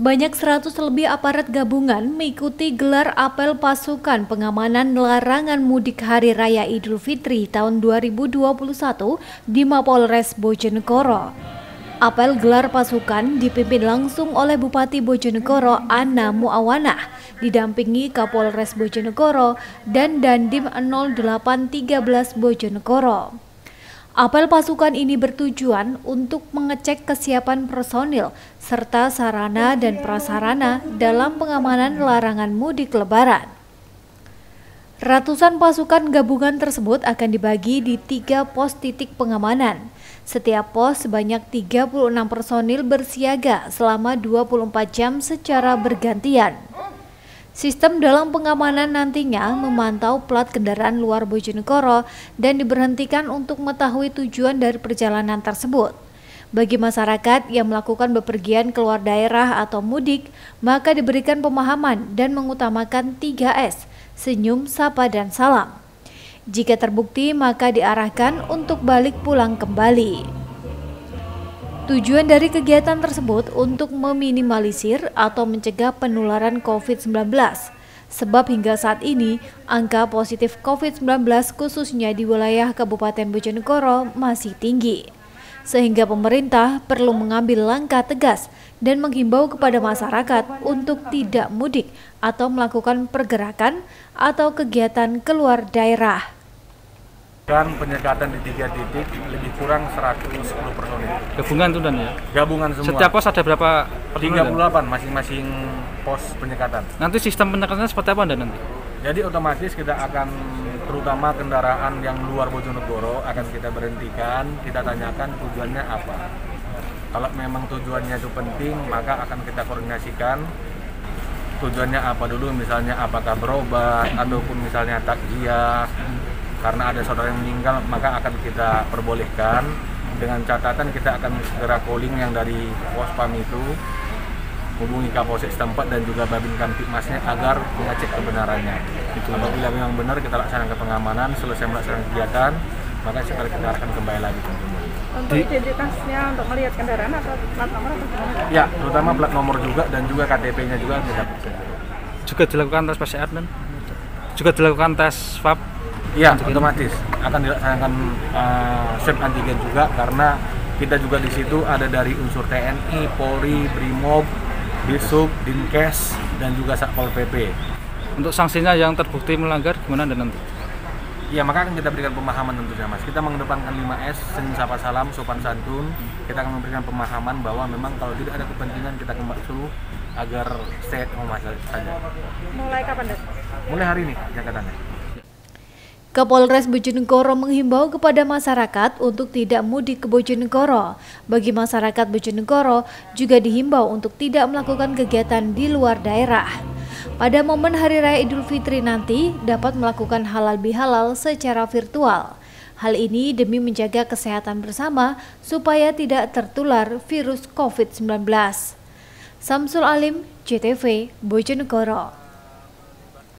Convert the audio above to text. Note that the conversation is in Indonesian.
Sebanyak 100 lebih aparat gabungan mengikuti gelar apel pasukan pengamanan larangan mudik Hari Raya Idul Fitri tahun 2021 di Mapolres Bojonegoro. Apel gelar pasukan dipimpin langsung oleh Bupati Bojonegoro Ana Muawana, didampingi Kapolres Bojonegoro dan Dandim 0813 Bojonegoro. Apel pasukan ini bertujuan untuk mengecek kesiapan personil serta sarana dan prasarana dalam pengamanan larangan mudik lebaran. Ratusan pasukan gabungan tersebut akan dibagi di tiga pos titik pengamanan. Setiap pos sebanyak 36 personil bersiaga selama 24 jam secara bergantian. Sistem dalam pengamanan nantinya memantau plat kendaraan luar Bojonegoro dan diberhentikan untuk mengetahui tujuan dari perjalanan tersebut. Bagi masyarakat yang melakukan bepergian keluar daerah atau mudik, maka diberikan pemahaman dan mengutamakan 3S, senyum, sapa, dan salam. Jika terbukti, maka diarahkan untuk balik pulang kembali. Tujuan dari kegiatan tersebut untuk meminimalisir atau mencegah penularan COVID-19. Sebab hingga saat ini, angka positif COVID-19 khususnya di wilayah Kabupaten Bojonegoro masih tinggi. Sehingga pemerintah perlu mengambil langkah tegas dan menghimbau kepada masyarakat untuk tidak mudik atau melakukan pergerakan atau kegiatan keluar daerah dan penyekatan di tiga titik lebih kurang 110 personil. Gabungan tuh dan ya? Gabungan semua. Setiap pos ada berapa personil? 38 masing-masing pos penyekatan. Nanti sistem penyekatannya seperti apa dan nanti? Jadi otomatis kita akan terutama kendaraan yang luar Bojonegoro akan kita berhentikan, kita tanyakan tujuannya apa. Kalau memang tujuannya itu penting, maka akan kita koordinasikan tujuannya apa dulu, misalnya apakah berobat ataupun misalnya takjiah karena ada saudara yang meninggal maka akan kita perbolehkan dengan catatan kita akan segera calling yang dari pospam itu hubungi Kapolsek setempat dan juga Babin Kamtipmasnya agar mengecek kebenarannya. Itu. Apabila memang benar kita laksanakan pengamanan, selesai melaksanakan kegiatan, maka segera kita akan kembali lagi tentunya. Untuk identitasnya untuk melihat kendaraan atau plat nomor atau gimana? Ya, terutama plat nomor juga dan juga KTP-nya juga kita Juga dilakukan tes PCR dan juga dilakukan tes swab Iya, otomatis akan dilaksanakan uh, swab antigen juga karena kita juga di situ ada dari unsur TNI, Polri, Brimob, Bisub, Dinkes, dan juga Satpol PP. Untuk sanksinya yang terbukti melanggar gimana dan nanti? Ya maka akan kita berikan pemahaman tentunya mas. Kita mengedepankan 5S, senyum sapa salam, sopan santun. Kita akan memberikan pemahaman bahwa memang kalau tidak ada kepentingan kita kembali suruh agar stay at home saja. Mulai kapan deh? Mulai hari ini jangkatannya. Kapolres Bojonegoro menghimbau kepada masyarakat untuk tidak mudik ke Bojonegoro. Bagi masyarakat Bojonegoro juga dihimbau untuk tidak melakukan kegiatan di luar daerah. Pada momen Hari Raya Idul Fitri nanti dapat melakukan halal bihalal secara virtual. Hal ini demi menjaga kesehatan bersama supaya tidak tertular virus COVID-19. Samsul Alim, JTV, Bojonegoro.